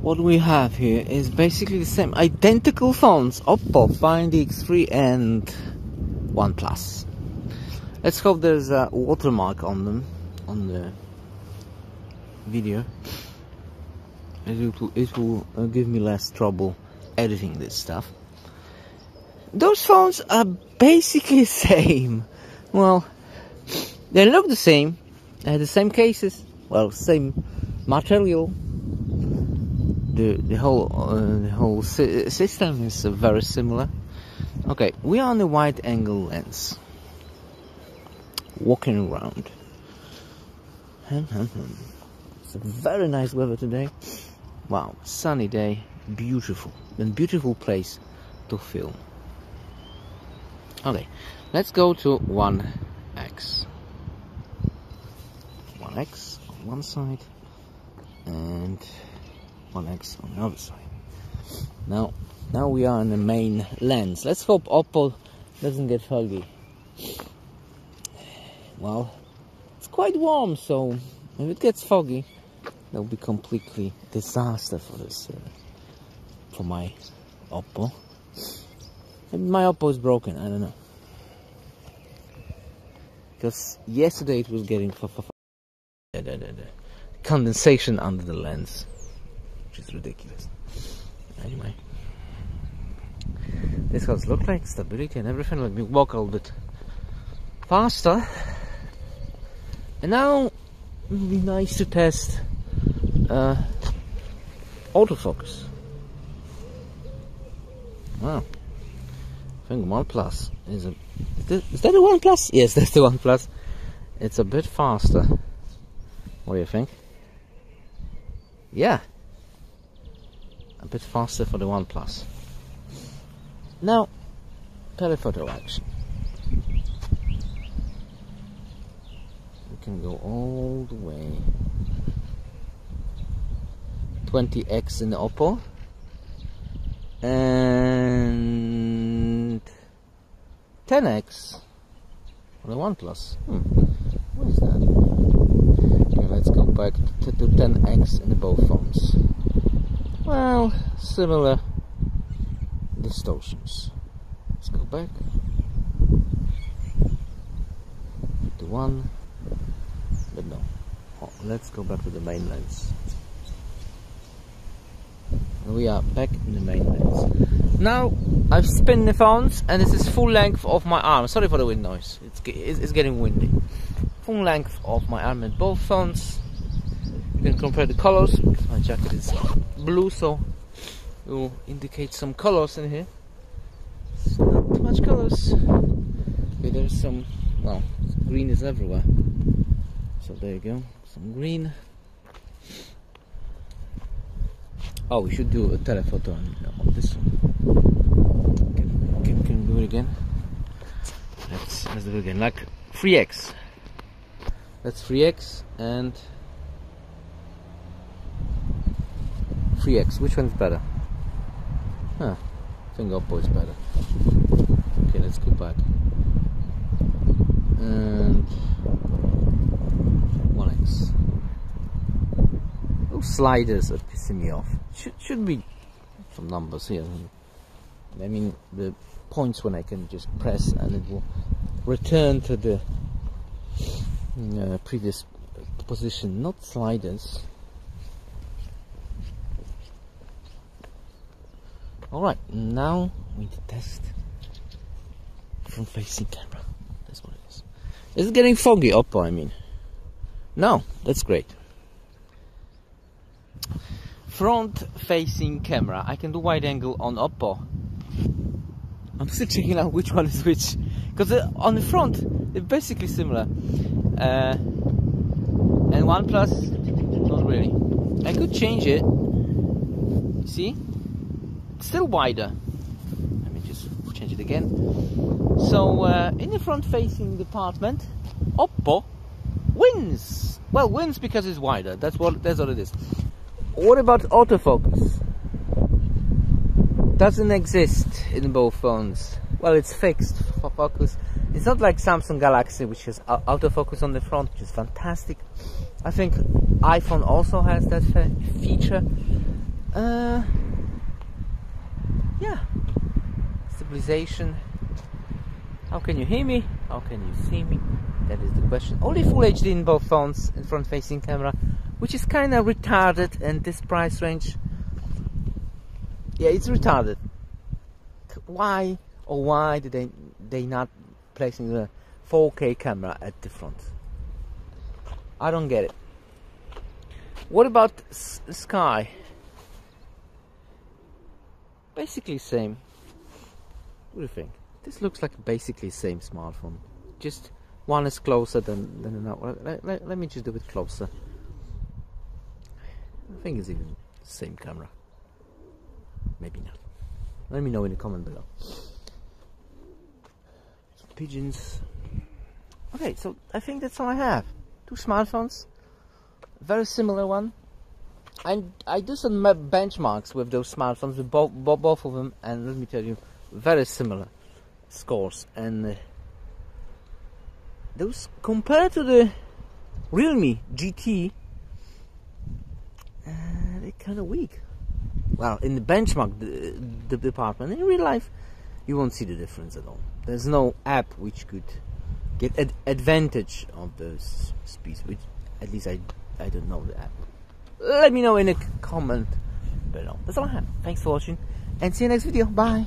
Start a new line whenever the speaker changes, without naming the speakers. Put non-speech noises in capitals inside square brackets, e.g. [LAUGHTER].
what we have here is basically the same identical phones Oppo, Find X3 and OnePlus. Let's hope there's a watermark on them on the video. It will, it will uh, give me less trouble editing this stuff. Those phones are basically [LAUGHS] the same. Well, they look the same. They have the same cases. Well, same material. The the whole uh, the whole si system is very similar. Okay, we are on the wide angle lens. Walking around. It's a very nice weather today. Wow, sunny day, beautiful, and beautiful place to film. Okay, let's go to 1x. 1x on one side and 1x on the other side. Now, now we are in the main lens. Let's hope Oppo doesn't get foggy. Well, it's quite warm, so if it gets foggy, that will be completely disaster for this, uh, for my Oppo. Maybe my Oppo is broken, I don't know. Because yesterday it was getting condensation under the lens, is ridiculous. Anyway, this house look like stability and everything. Let me walk a little bit faster. And now it would be nice to test uh, autofocus. Wow. I think OnePlus is a. Is that, a OnePlus? [LAUGHS] Yes, that's the OnePlus. It's a bit faster. What do you think? Yeah. A bit faster for the OnePlus. Now, telephoto action. We can go all the way 20x in the Oppo and 10x on the OnePlus. Hmm. What is that? Okay, let's go back to, to 10x in the both phones. Well, similar distortions. Let's go back to one, but no. Oh, let's go back to the main lens And we are back in the main lens. Now I've spin the phones and this is full length of my arm. Sorry for the wind noise. It's, it's, getting windy. Full length of my arm in both phones. Can compare the colors. My jacket is blue, so it will indicate some colors in here. It's not too much colors. Okay, there's some. Well, green is everywhere. So there you go. Some green. Oh, we should do a telephoto on, on this one. Can, can, can do it again? Let's, let's do it again. Like 3x. That's 3x and 3x. Which one's better? Huh. I think Oppo is better. Okay, let's go back. And 1x. Those sliders are pissing me off should should be some numbers here. I mean the points when I can just press and it will return to the uh, previous position, not sliders. Alright, now we need to test front facing camera. That's what it is. Getting foggy up, I mean? No, that's great front facing camera. I can do wide angle on Oppo. I'm still checking out which one is which. Because uh, on the front, they're basically similar. Uh, and OnePlus, not really. I could change it. See? Still wider. Let me just change it again. So, uh, in the front facing department, Oppo wins. Well, wins because it's wider. That's what that's what it is. What about autofocus? Doesn't exist in both phones. Well, it's fixed for focus. It's not like Samsung Galaxy, which has autofocus on the front, which is fantastic. I think iPhone also has that feature. uh, yeah, stabilization. How can you hear me? How can you see me? That is the question. Only Full HD in both phones in front facing camera, which is kind of retarded in this price range. Yeah, it's retarded. Why or why did they they not placing the 4K camera at the front? I don't get it. What about Sky? Basically same. What do you think? This looks like basically same smartphone. Just one is closer than, than another. Let, let, let me just do it closer. I think it's even same camera. Maybe not. Let me know in the comment below. Some pigeons. Okay, so I think that's all I have. Two smartphones. Very similar one. I I do some benchmarks with those smartphones with both both of them, and let me tell you, very similar scores. And uh, those compared to the Realme GT, uh, they're kind of weak. Well, in the benchmark the, the department, in real life, you won't see the difference at all. There's no app which could get ad advantage of those speeds. Which, at least I I don't know the app. Let me know in a comment below. That's all I have. Thanks for watching, and see you next video. Bye.